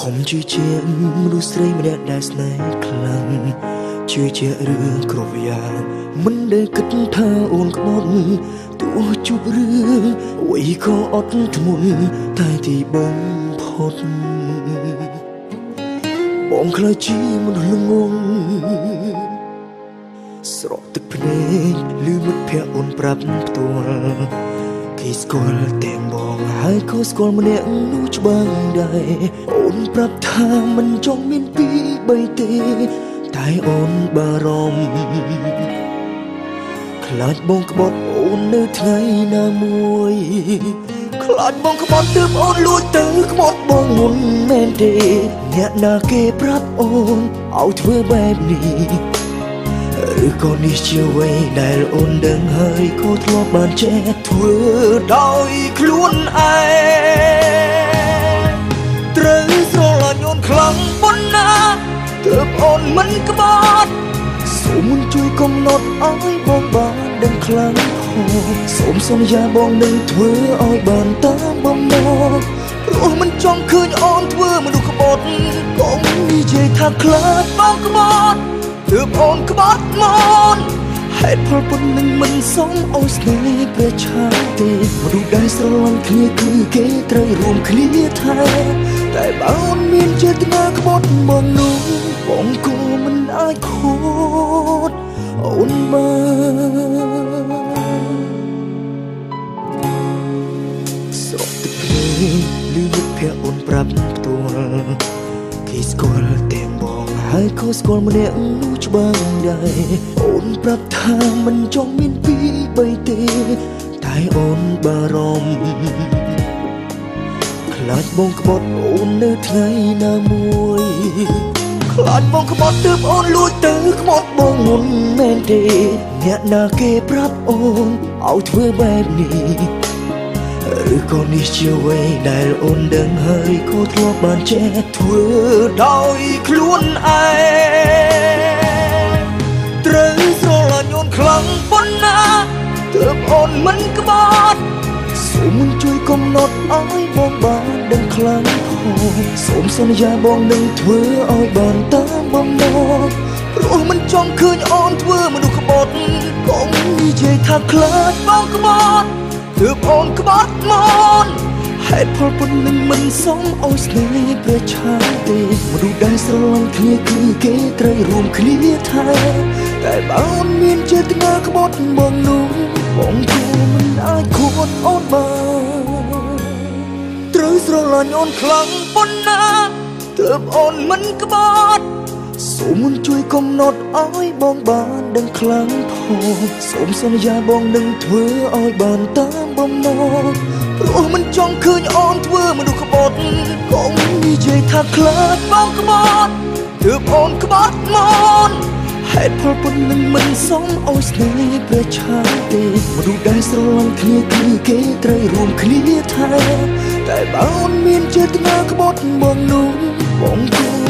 ខំជឿជាក់មនុស្សស្រីម្នាក់ដែលស្នេហ៍ខ្លាំងជឿជាក់រឿងគ្រប់យ៉ាងមិនដែលគិតថាអូនក្បត់ទោះជួបរឿងអ្វីក៏អត់ធ្មត់តែទីបំផុតបងខ្លាចជាមនុស្សល្ងងស្រក់ទឹកភ្នែកឮមិត្តភក្តិអូនប្រាប់ផ្ទាល់ គេស្គាល់តែបងហើយក៏ស្គាល់ម្នាក់នោះច្បាស់ដែរអូនប្រាប់ថាមិនចង់មានពីរបីទេ តែអូនបារម្ភខ្លាចបងក្បត់អូននៅថ្ងៃណាមួយខ្លាចបងក្បត់ទើបអូនលួចទៅក្បត់បងមុនមែនទេ អ្នកណាគេប្រាប់អូនឲ្យធ្វើបែបនេះ ឬក៏នេះជាអ្វីដែលអូនដឹងហើយក៏ធ្លាប់បានចេះធ្វើដោយខ្លួនឯងត្រូវស្រឡាញ់អូនខ្លាំងប៉ុណ្ណាទើបអូនមិនក្បត់សូមមិនជួយកំណត់ឲ្យបងបានដឹងខ្លាំងផងសូមសន្យាបងនឹងធ្វើឲ្យបានតាមបំណងព្រោះមិនចង់ឃើញអូនធ្វើមនុស្សក្បត់កុំនិយាយថាខ្លាចបងក្បត់ ទើបអូនក្បត់មកហេតុផលប៉ុណ្្នឹងមិនសមឲ្យស្នេហ៍ព្រះឆាទេមនុស្សដែលស្រឡាញ់គ្នាគឺគេត្រូវរួមគ្នាថែតែបើអូនមានចេតនាក្បត់មកនោះបងក៏មិនអាចខូចអូនបានស្រក់ទឹកភ្នែកឮមិត្តភក្តិអូនប្រាប់ផ្ទាល់គេស្គាល់តែបង ហើយក៏ស្គាល់ម្នាក់នោះច្បាស់ដែរអូនប្រាប់ថាមិនចង់មានពីរបីទេ តែអូនបារម្ភខ្លាចបងក្បត់អូននៅថ្ងៃណាមួយខ្លាចបងក្បត់ទើបអូនលួចទៅក្បត់បងមុនមែនទេ អ្នកណាគេប្រាប់អូនឲ្យធ្វើបែបនេះ ឬក៏នេះជាអ្វីដែលអូនដឹងហើយក៏ធ្លាប់បានចេះធ្វើដោយខ្លួនឯងត្រូវស្រឡាញ់អូនខ្លាំងប៉ុណ្ណាទើបអូនមិនក្បត់សូមមិនជួយកំណត់ឲ្យបងបានដឹងខ្លាំងផងសូមសន្យាបងនឹងធ្វើឲ្យបានតាមបំណងព្រោះមិនចង់ឃើញអូនធ្វើមនុស្សក្បត់កុំនិយាយថាខ្លាចបងក្បត់ ទើបអូនក្បត់មកហេតុផលប៉ុណ្្នឹងមិនសមឲ្យស្នេហ៍ព្រះឆាទេមនុស្សដែលស្រឡាញ់គ្នាគឺគេត្រូវរួមគ្នាថែតែបើអូនមានចេតនាក្បត់បងនោះបងគួរមិនអាចខួតអូនបានត្រូវស្រឡាញ់អូនខ្លាំងប៉ុណ្ណាទើបអូនមិនក្បត់សូមមិនជួយកំណត់ឲ្យបងបានដឹងខ្លាំងផង សូមសន្យាបងនឹងធ្វើឲ្យបានតាមបំណងព្រោះមិនចង់ឃើញអូនធ្វើមនុស្សក្បត់កុំនិយាយថាខ្លាចបងក្បត់ទើបអូនក្បត់មកហេតុផលប៉ុណ្្នឹងមិនសមឲ្យស្នេហ៍ព្រះឆាទេមនុស្សដែលស្រឡាញ់គ្នាគឺគេត្រូវរួមគ្នាថែតែបើអូនមានចេតនាក្បត់មកនោះបងគួរមិន